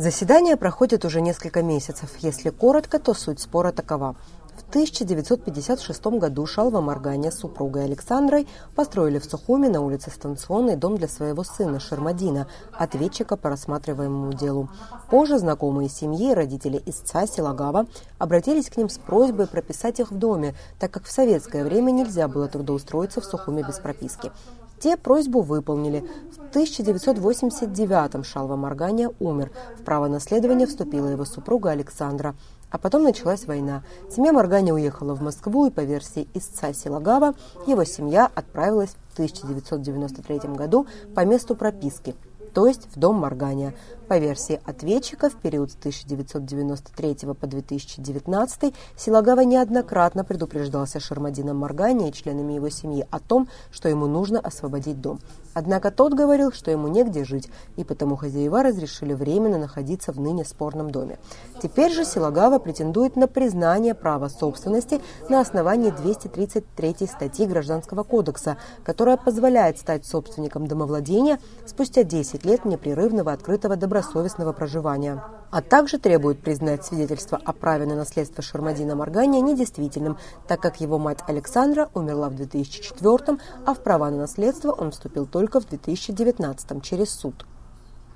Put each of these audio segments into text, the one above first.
Заседание проходит уже несколько месяцев. Если коротко, то суть спора такова. В 1956 году Шалва Марганя с супругой Александрой построили в Сухуме на улице Станционной дом для своего сына Шермадина, ответчика по рассматриваемому делу. Позже знакомые семьи и родители истца Силагава обратились к ним с просьбой прописать их в доме, так как в советское время нельзя было трудоустроиться в Сухуме без прописки. Те просьбу выполнили. В 1989-м Шалва Маргания умер. В право наследования вступила его супруга Александра. А потом началась война. Семья Маргани уехала в Москву, и по версии истца Силагава, его семья отправилась в 1993 году по месту прописки, то есть в дом Маргания. По версии ответчика, в период с 1993 по 2019 Силагава неоднократно предупреждался Шармадином Маргани и членами его семьи о том, что ему нужно освободить дом. Однако тот говорил, что ему негде жить, и потому хозяева разрешили временно находиться в ныне спорном доме. Теперь же Силагава претендует на признание права собственности на основании 233 статьи Гражданского кодекса, которая позволяет стать собственником домовладения спустя 10 лет непрерывного открытого добросовестного добросовестного проживания, а также требует признать свидетельство о праве на наследство Шармадина Маргания недействительным, так как его мать Александра умерла в 2004, а в права на наследство он вступил только в 2019 через суд.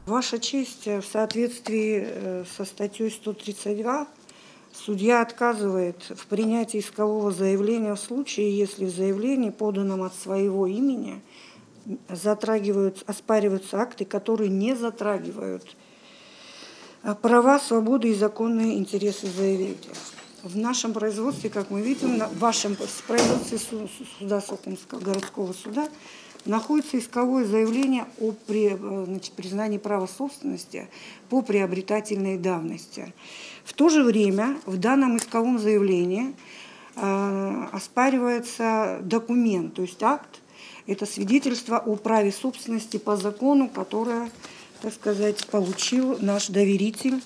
Ваша честь, в соответствии э, со статьей 132 Судья отказывает в принятии искового заявления в случае, если в заявлении, поданном от своего имени, затрагивают, оспариваются акты, которые не затрагивают а, права, свободы и законные интересы заявителя. В нашем производстве, как мы видим, в вашем производстве суда Сокольского городского суда находится исковое заявление о значит, признании права собственности по приобретательной давности. В то же время в данном исковом заявлении э, оспаривается документ, то есть акт, это свидетельство о праве собственности по закону, которое, так сказать, получил наш доверитель.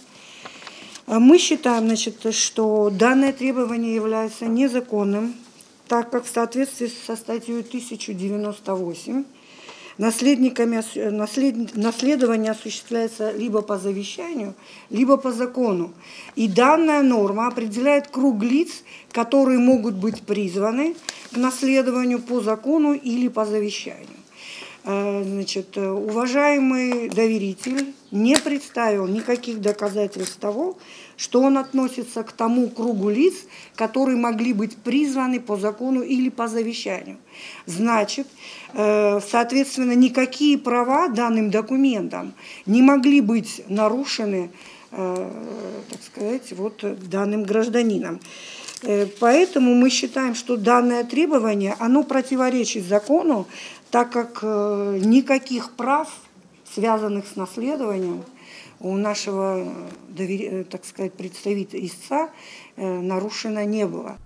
А мы считаем, значит, что данное требование является незаконным, так как в соответствии со статьей 1098 наследниками, наслед, наследование осуществляется либо по завещанию, либо по закону. И данная норма определяет круг лиц, которые могут быть призваны к наследованию по закону или по завещанию. Э, значит, уважаемый доверитель не представил никаких доказательств того, что он относится к тому кругу лиц, которые могли быть призваны по закону или по завещанию. Значит, э, соответственно, никакие права данным документам не могли быть нарушены, э, так сказать, вот данным гражданином. Э, поэтому мы считаем, что данное требование, оно противоречит закону, так как никаких прав, связанных с наследованием, у нашего, э, так сказать, представителя истца нарушено не было.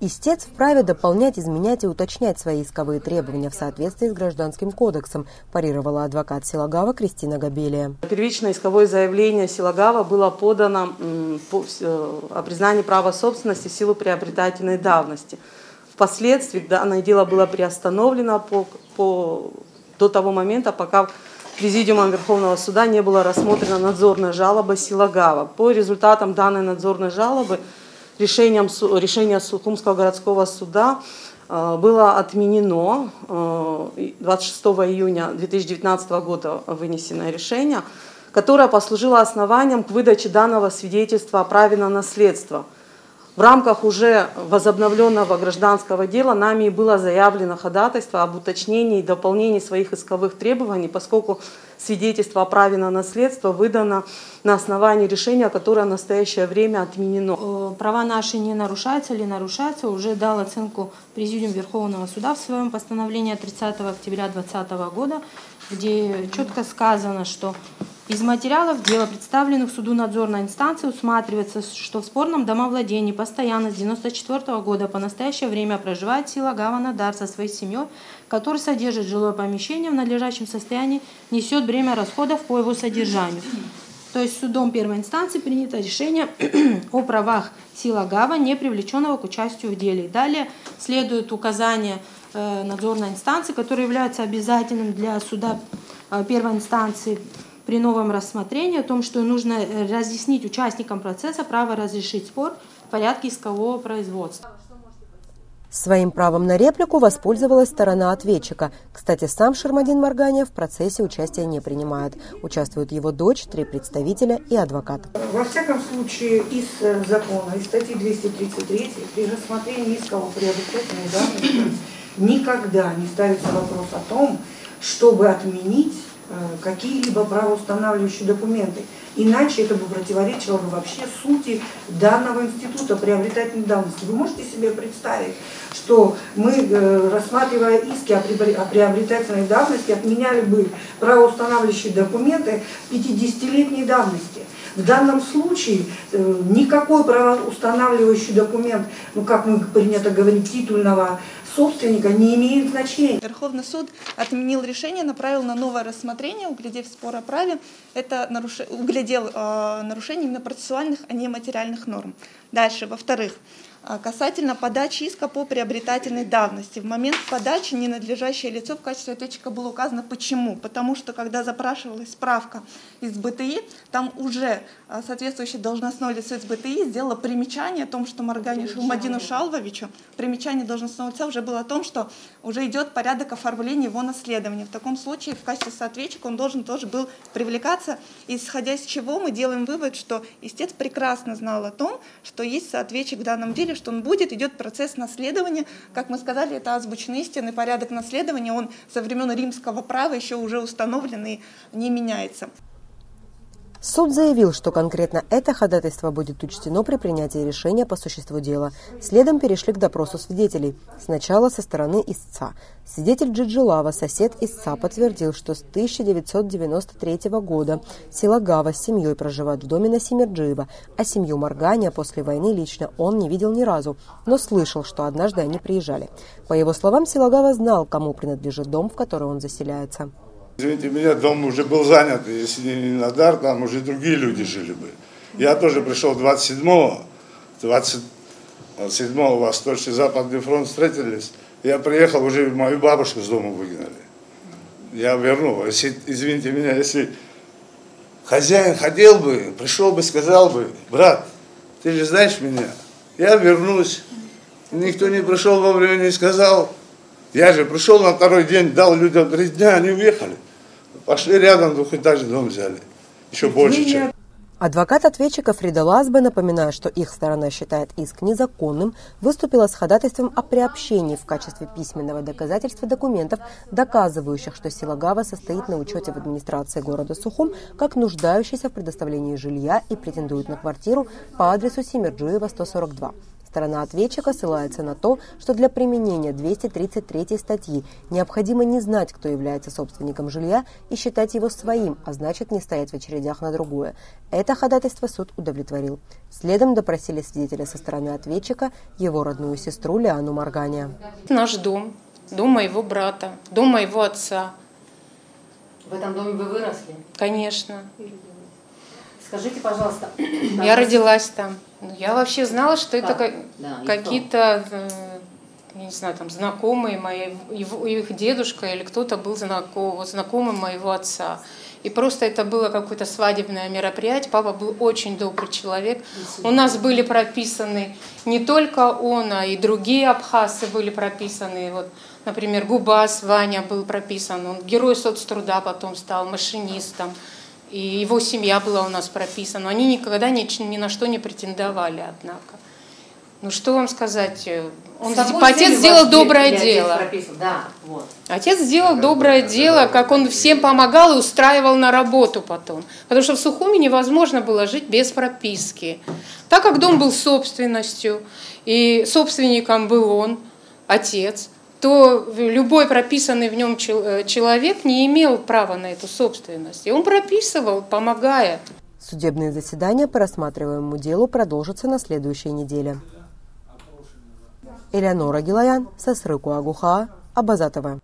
Истец вправе дополнять, изменять и уточнять свои исковые требования в соответствии с Гражданским кодексом, парировала адвокат Силагава Кристина Габелия. Первичное исковое заявление Силагава было подано о признании права собственности в силу приобретательной давности. Впоследствии данное дело было приостановлено по, по, до того момента, пока Президиумом Верховного Суда не была рассмотрена надзорная жалоба Силагава. По результатам данной надзорной жалобы решением, решение Сухумского городского суда э, было отменено 26 э, июня 2019 года вынесенное решение, которое послужило основанием к выдаче данного свидетельства о праве на наследство – в рамках уже возобновленного гражданского дела нами было заявлено ходатайство об уточнении и дополнении своих исковых требований, поскольку свидетельство о праве на наследство выдано на основании решения, которое в настоящее время отменено. Э, права наши не нарушаются или нарушаются. Уже дал оценку Президиум Верховного Суда в своем постановлении 30 октября 2020 года, где четко сказано, что из материалов дела, представленных суду надзорной инстанции, усматривается, что в спорном домовладении постоянно с 1994 года по настоящее время проживает Сила Гаванадар со своей семьей, который содержит жилое помещение в надлежащем состоянии, несет бремя расходов по его содержанию. То есть судом первой инстанции принято решение о правах Сила Гава, не привлеченного к участию в деле. Далее следует указание э, надзорной инстанции, которое является обязательным для суда э, первой инстанции при новом рассмотрении о том, что нужно э, разъяснить участникам процесса право разрешить спор в порядке искового производства. Своим правом на реплику воспользовалась сторона ответчика. Кстати, сам Шермадин Маргания в процессе участия не принимает. Участвуют его дочь, три представителя и адвокат. Во всяком случае, из э, закона, из статьи 233, при рассмотрении искового приобретательной давности никогда не ставится вопрос о том, чтобы отменить какие-либо правоустанавливающие документы. Иначе это бы противоречило бы вообще сути данного института приобретательной давности. Вы можете себе представить, что мы, э, рассматривая иски о приобретательной давности, отменяли бы правоустанавливающие документы 50-летней давности. В данном случае э, никакой правоустанавливающий документ, ну как мы принято говорить, титульного собственника не имеет значения. Верховный суд отменил решение, направил на новое рассмотрение, углядев спор о праве, это наруш... углядел э, нарушение именно процессуальных, а не материальных норм. Дальше, во-вторых, касательно подачи иска по приобретательной давности. В момент подачи ненадлежащее лицо в качестве ответчика было указано почему. Потому что когда запрашивалась справка из БТИ, там уже а, соответствующее должностное лицо из БТИ сделало примечание о том, что Марганю Шалмадину Шалвовичу, примечание должностного лица уже было о том, что уже идет порядок оформления его наследования. В таком случае в качестве соответчика он должен тоже был привлекаться, исходя из чего мы делаем вывод, что истец прекрасно знал о том, что есть соответчик в данном деле, что он будет, идет процесс наследования. Как мы сказали, это озвученный истинный порядок наследования, он со времен римского права еще уже установлен и не меняется. Суд заявил, что конкретно это ходатайство будет учтено при принятии решения по существу дела. Следом перешли к допросу свидетелей. Сначала со стороны истца. Свидетель Джиджилава, сосед истца, подтвердил, что с 1993 года Силагава с семьей проживает в доме на Симирджиева, а семью Марганя после войны лично он не видел ни разу, но слышал, что однажды они приезжали. По его словам, Силагава знал, кому принадлежит дом, в который он заселяется. Извините меня, дом уже был занят, если не Надар, там уже другие люди жили бы. Я тоже пришел 27-го, 27-го Восточный Западный фронт встретились. Я приехал, уже мою бабушку с дома выгнали. Я вернул. Если, извините меня, если хозяин хотел бы, пришел бы, сказал бы, брат, ты же знаешь меня, я вернусь. Никто не пришел вовремя, не сказал. Я же пришел на второй день, дал людям три дня, они уехали. Пошли рядом, двухэтажный дом взяли. Еще больше, чем... Адвокат ответчика Фрида Лазбе, напоминая, что их сторона считает иск незаконным, выступила с ходатайством о приобщении в качестве письменного доказательства документов, доказывающих, что Силагава состоит на учете в администрации города Сухум как нуждающийся в предоставлении жилья и претендует на квартиру по адресу Симирджиева, 142. Сторона ответчика ссылается на то, что для применения 233 статьи необходимо не знать, кто является собственником жилья и считать его своим, а значит не стоять в очередях на другое. Это ходатайство суд удовлетворил. Следом допросили свидетеля со стороны ответчика, его родную сестру Лиану Маргания. Наш дом, дом моего брата, дом моего отца. В этом доме вы выросли? Конечно. Скажите, пожалуйста. Я родилась там. Ну, я вообще знала, что как? это да, какие-то, э, я не знаю, там знакомые мои, его, их дедушка или кто-то был знаком, знакомым моего отца. И просто это было какое-то свадебное мероприятие. Папа был очень добрый человек. У нас были прописаны не только он, а и другие абхазцы были прописаны. Вот, например, Губас Ваня был прописан. Он герой соцтруда потом стал, машинистом и его семья была у нас прописана. Они никогда ни, ни на что не претендовали, однако. Ну что вам сказать? Он, отец сделал доброе дело. Да, вот. Отец сделал доброе дело, как он всем помогал и устраивал на работу потом. Потому что в Сухуми невозможно было жить без прописки. Так как дом был собственностью, и собственником был он, отец, то любой прописанный в нем э, человек не имел права на эту собственность. И он прописывал, помогая. Судебные заседания по рассматриваемому делу продолжатся на следующей неделе. Элеонора Гилаян, Сосрыку Агуха, Абазатова.